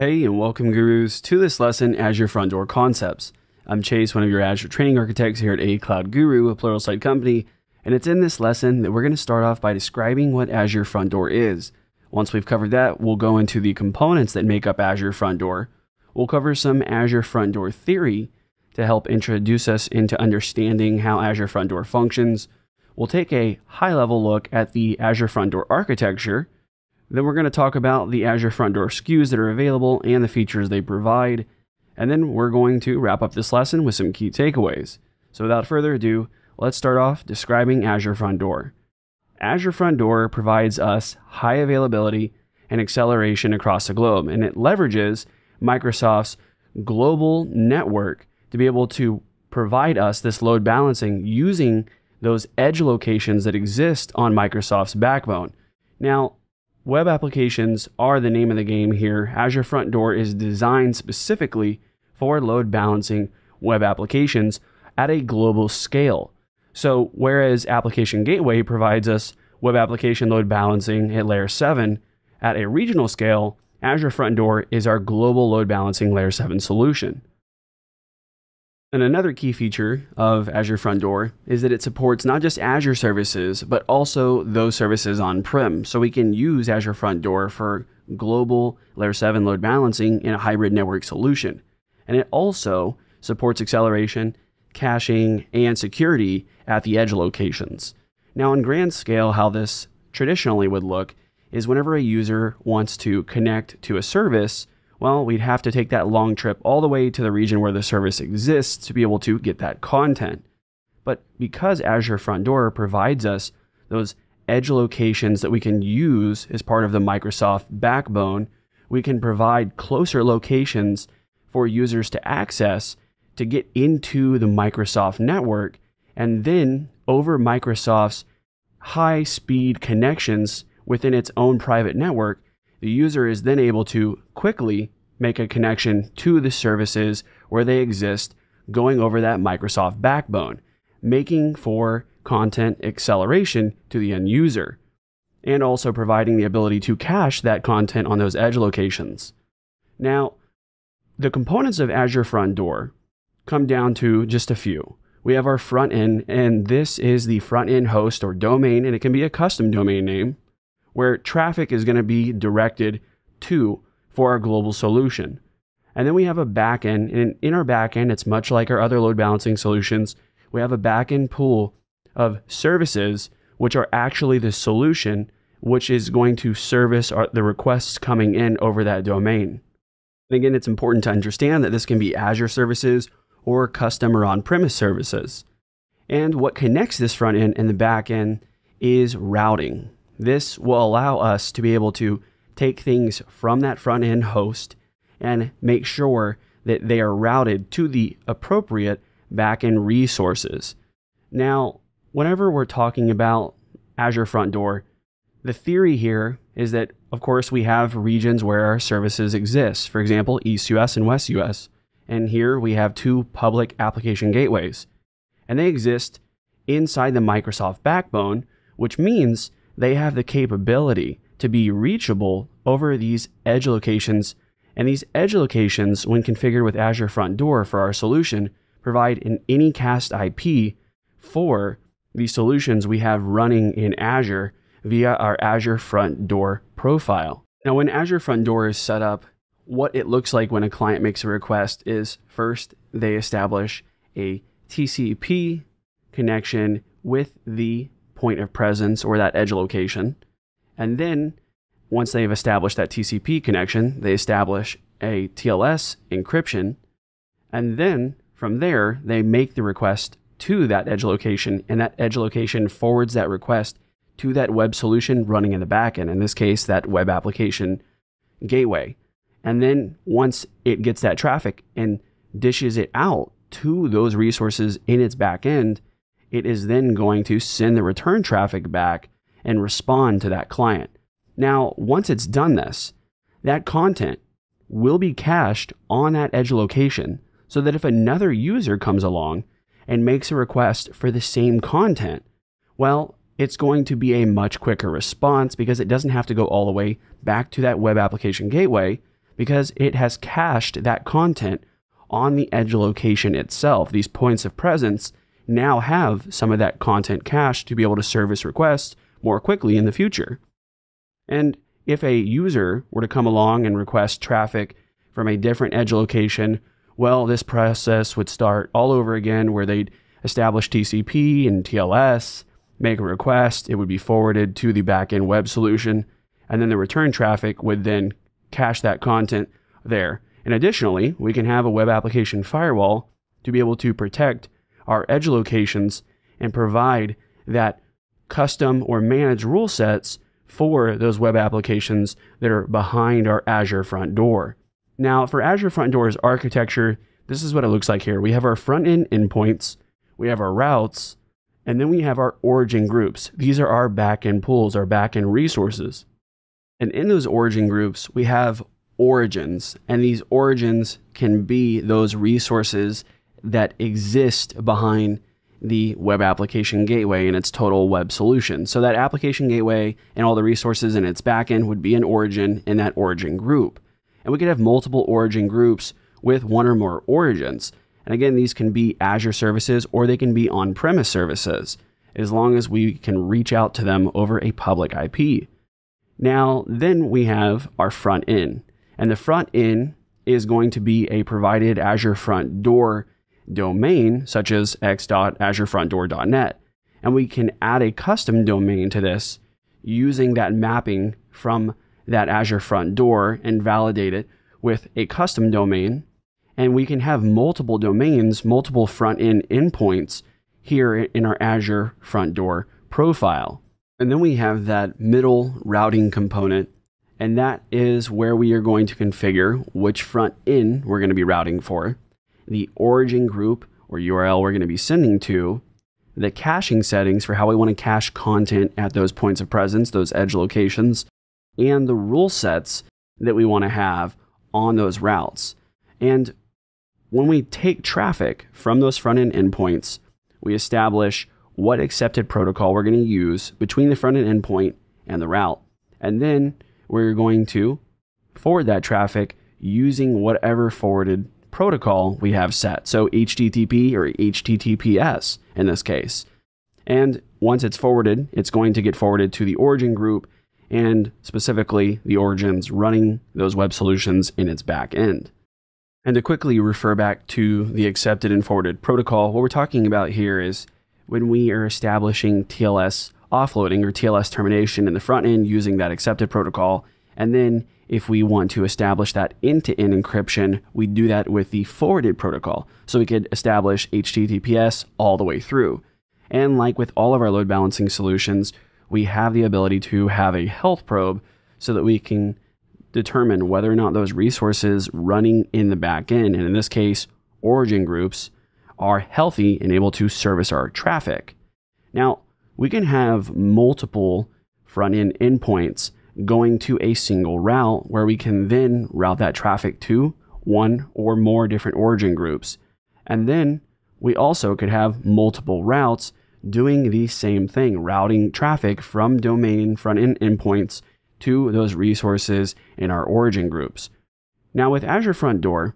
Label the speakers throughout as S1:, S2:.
S1: Hey, and welcome, gurus, to this lesson Azure Front Door Concepts. I'm Chase, one of your Azure training architects here at A Cloud Guru, a Pluralsight company, and it's in this lesson that we're going to start off by describing what Azure Front Door is. Once we've covered that, we'll go into the components that make up Azure Front Door. We'll cover some Azure Front Door theory to help introduce us into understanding how Azure Front Door functions. We'll take a high level look at the Azure Front Door architecture then we're going to talk about the Azure Front Door SKUs that are available and the features they provide. And then we're going to wrap up this lesson with some key takeaways. So without further ado, let's start off describing Azure Front Door. Azure Front Door provides us high availability and acceleration across the globe, and it leverages Microsoft's global network to be able to provide us this load balancing using those edge locations that exist on Microsoft's backbone. Now, Web applications are the name of the game here. Azure Front Door is designed specifically for load balancing web applications at a global scale. So, whereas Application Gateway provides us web application load balancing at layer 7 at a regional scale, Azure Front Door is our global load balancing layer 7 solution. And another key feature of Azure Front Door is that it supports not just Azure services, but also those services on prem. So we can use Azure Front Door for global layer 7 load balancing in a hybrid network solution. And it also supports acceleration, caching, and security at the edge locations. Now, on grand scale, how this traditionally would look is whenever a user wants to connect to a service, well, we'd have to take that long trip all the way to the region where the service exists to be able to get that content. But because Azure Front Door provides us those edge locations that we can use as part of the Microsoft backbone, we can provide closer locations for users to access to get into the Microsoft network. And then over Microsoft's high speed connections within its own private network, the user is then able to quickly make a connection to the services where they exist going over that Microsoft backbone, making for content acceleration to the end user, and also providing the ability to cache that content on those edge locations. Now, the components of Azure Front Door come down to just a few. We have our front end, and this is the front end host or domain, and it can be a custom domain name where traffic is going to be directed to for our global solution. And then we have a backend, and in our backend, it's much like our other load balancing solutions. We have a backend pool of services which are actually the solution, which is going to service our, the requests coming in over that domain. And again, it's important to understand that this can be Azure services or custom or on premise services. And what connects this front end and the back end is routing. This will allow us to be able to take things from that front end host and make sure that they are routed to the appropriate backend resources. Now, whenever we're talking about Azure Front Door, the theory here is that, of course, we have regions where our services exist. For example, East US and West US. And here we have two public application gateways. And they exist inside the Microsoft backbone, which means they have the capability to be reachable over these edge locations. And these edge locations, when configured with Azure Front Door for our solution, provide an anycast IP for the solutions we have running in Azure via our Azure Front Door profile. Now, when Azure Front Door is set up, what it looks like when a client makes a request is first they establish a TCP connection with the point of presence or that edge location. And then once they've established that TCP connection, they establish a TLS encryption. And then from there, they make the request to that edge location, and that edge location forwards that request to that web solution running in the backend, in this case, that web application gateway. And then once it gets that traffic and dishes it out to those resources in its backend, it is then going to send the return traffic back and respond to that client. Now, once it's done this, that content will be cached on that edge location so that if another user comes along and makes a request for the same content, well, it's going to be a much quicker response because it doesn't have to go all the way back to that web application gateway because it has cached that content on the edge location itself. These points of presence now have some of that content cached to be able to service requests more quickly in the future. And if a user were to come along and request traffic from a different edge location, well, this process would start all over again where they'd establish TCP and TLS, make a request, it would be forwarded to the backend web solution, and then the return traffic would then cache that content there. And additionally, we can have a web application firewall to be able to protect our edge locations and provide that custom or managed rule sets for those web applications that are behind our Azure front door. Now, for Azure front door's architecture, this is what it looks like here. We have our front end endpoints, we have our routes, and then we have our origin groups. These are our backend pools, our backend resources. And in those origin groups, we have origins, and these origins can be those resources that exist behind the web application gateway and its total web solution. So that application gateway and all the resources in its backend would be an origin in that origin group. And we could have multiple origin groups with one or more origins. And again, these can be Azure services or they can be on premise services, as long as we can reach out to them over a public IP. Now, then we have our front end. And the front end is going to be a provided Azure Front Door domain, such as x.azurefrontdoor.net. And we can add a custom domain to this using that mapping from that Azure Front Door and validate it with a custom domain. And we can have multiple domains, multiple front end endpoints here in our Azure Front Door profile. And then we have that middle routing component, and that is where we are going to configure which front end we're going to be routing for, the origin group or URL we're going to be sending to, the caching settings for how we want to cache content at those points of presence, those edge locations, and the rule sets that we want to have on those routes. And when we take traffic from those front end endpoints, we establish what accepted protocol we're going to use between the front end endpoint and the route. And then we're going to forward that traffic using whatever forwarded protocol we have set. So HTTP or HTTPS in this case. And once it's forwarded, it's going to get forwarded to the origin group and specifically the origins running those web solutions in its back end. And to quickly refer back to the accepted and forwarded protocol, what we're talking about here is when we are establishing TLS offloading or TLS termination in the front end using that accepted protocol. And then if we want to establish that end-to-end encryption, we do that with the forwarded protocol. So we could establish HTTPS all the way through. And like with all of our load balancing solutions, we have the ability to have a health probe so that we can determine whether or not those resources running in the back end, and in this case, origin groups, are healthy and able to service our traffic. Now, we can have multiple front end endpoints going to a single route where we can then route that traffic to one or more different origin groups. And then we also could have multiple routes doing the same thing, routing traffic from domain front end endpoints to those resources in our origin groups. Now, with Azure Front Door,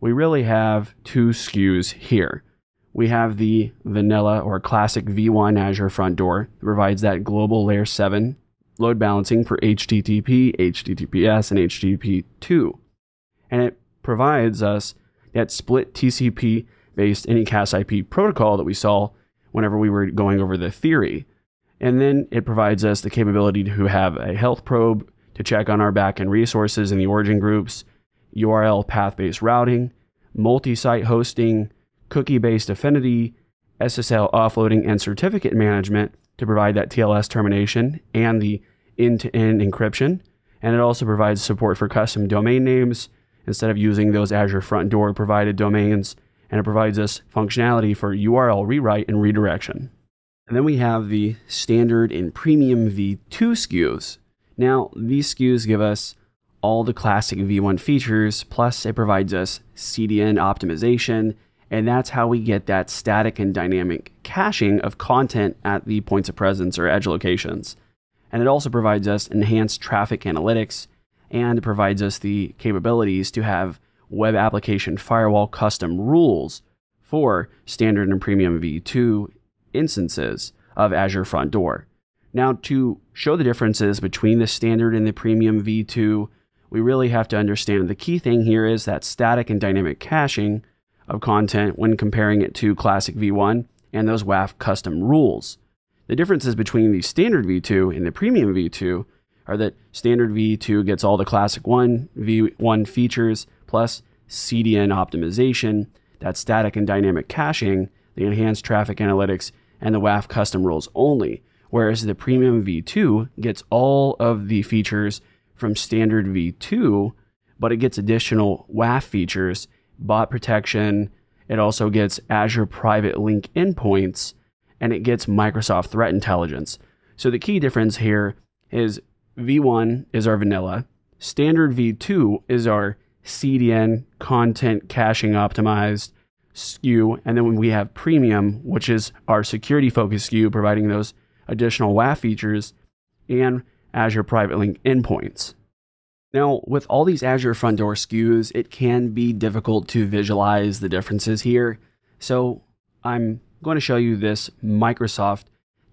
S1: we really have two SKUs here. We have the vanilla or classic V1 Azure front door that provides that global layer 7 load balancing for HTTP, HTTPS, and HTTP2. And it provides us that split TCP based Anycast IP protocol that we saw whenever we were going over the theory. And then it provides us the capability to have a health probe to check on our backend resources in the origin groups, URL path based routing, multi site hosting, cookie based affinity, SSL offloading, and certificate management to provide that TLS termination and the end to end encryption. And it also provides support for custom domain names instead of using those Azure front door provided domains. And it provides us functionality for URL rewrite and redirection. And then we have the standard and premium V2 SKUs. Now, these SKUs give us all the classic V1 features, plus it provides us CDN optimization and that's how we get that static and dynamic caching of content at the points of presence or edge locations. And it also provides us enhanced traffic analytics, and provides us the capabilities to have web application firewall custom rules for standard and premium v2 instances of Azure Front Door. Now, to show the differences between the standard and the premium v2, we really have to understand the key thing here is that static and dynamic caching of content when comparing it to classic v1 and those WAF custom rules. The differences between the standard v2 and the premium v2 are that standard v2 gets all the classic 1 v1 features plus CDN optimization, that static and dynamic caching, the enhanced traffic analytics, and the WAF custom rules only, whereas the Premium V2 gets all of the features from standard V2, but it gets additional WAF features, bot protection, it also gets Azure Private Link endpoints, and it gets Microsoft Threat Intelligence. So the key difference here is V1 is our vanilla, standard V2 is our CDN content caching optimized SKU. And then we have premium, which is our security focused SKU, providing those additional WAF features and Azure Private Link endpoints. Now, with all these Azure Front Door SKUs, it can be difficult to visualize the differences here. So I'm going to show you this Microsoft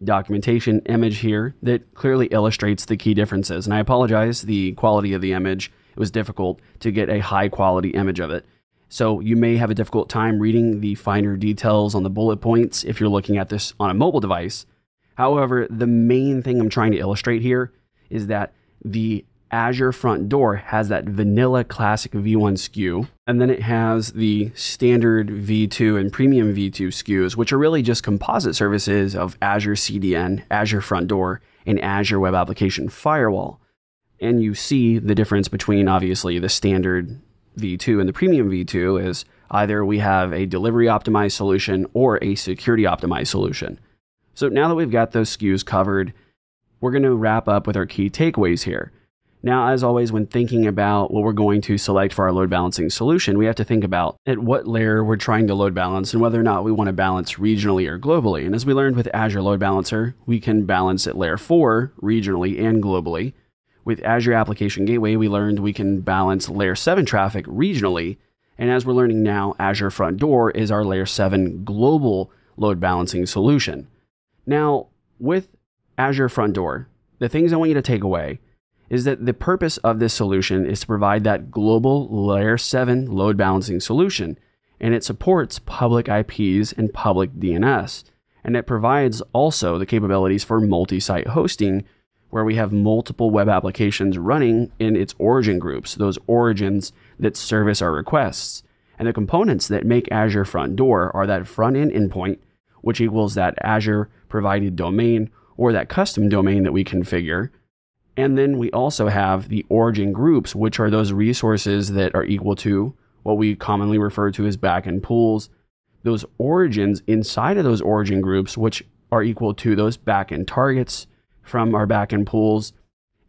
S1: documentation image here that clearly illustrates the key differences. And I apologize, the quality of the image it was difficult to get a high quality image of it. So you may have a difficult time reading the finer details on the bullet points if you're looking at this on a mobile device. However, the main thing I'm trying to illustrate here is that the Azure front door has that vanilla classic V1 SKU, and then it has the standard V2 and premium V2 SKUs, which are really just composite services of Azure CDN, Azure front door, and Azure Web Application Firewall and you see the difference between obviously the standard V2 and the premium V2 is either we have a delivery optimized solution or a security optimized solution. So now that we've got those SKUs covered, we're going to wrap up with our key takeaways here. Now, as always, when thinking about what we're going to select for our load balancing solution, we have to think about at what layer we're trying to load balance and whether or not we want to balance regionally or globally. And as we learned with Azure Load Balancer, we can balance at layer 4 regionally and globally. With Azure Application Gateway, we learned we can balance layer 7 traffic regionally. And as we're learning now, Azure Front Door is our layer 7 global load balancing solution. Now, with Azure Front Door, the things I want you to take away is that the purpose of this solution is to provide that global layer 7 load balancing solution, and it supports public IPs and public DNS. And it provides also the capabilities for multi site hosting where we have multiple web applications running in its origin groups, those origins that service our requests. And the components that make Azure Front Door are that front end endpoint, which equals that Azure provided domain or that custom domain that we configure. And then we also have the origin groups, which are those resources that are equal to what we commonly refer to as backend pools. Those origins inside of those origin groups, which are equal to those backend targets from our backend pools.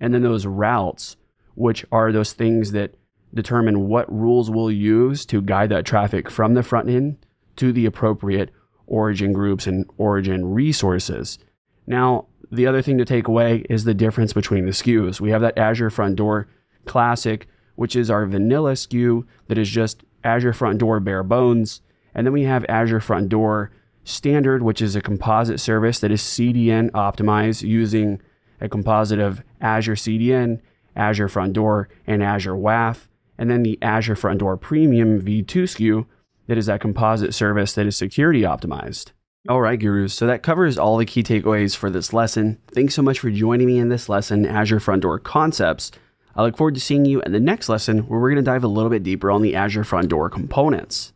S1: And then those routes, which are those things that determine what rules we'll use to guide that traffic from the front end to the appropriate origin groups and origin resources. Now, the other thing to take away is the difference between the SKUs. We have that Azure Front Door Classic, which is our vanilla SKU that is just Azure Front Door bare bones. And then we have Azure Front Door Standard, which is a composite service that is CDN optimized using a composite of Azure CDN, Azure Front Door, and Azure WAF. And then the Azure Front Door Premium V2 SKU that is that composite service that is security optimized. All right, gurus. So that covers all the key takeaways for this lesson. Thanks so much for joining me in this lesson, Azure Front Door Concepts. I look forward to seeing you in the next lesson where we're going to dive a little bit deeper on the Azure Front Door components.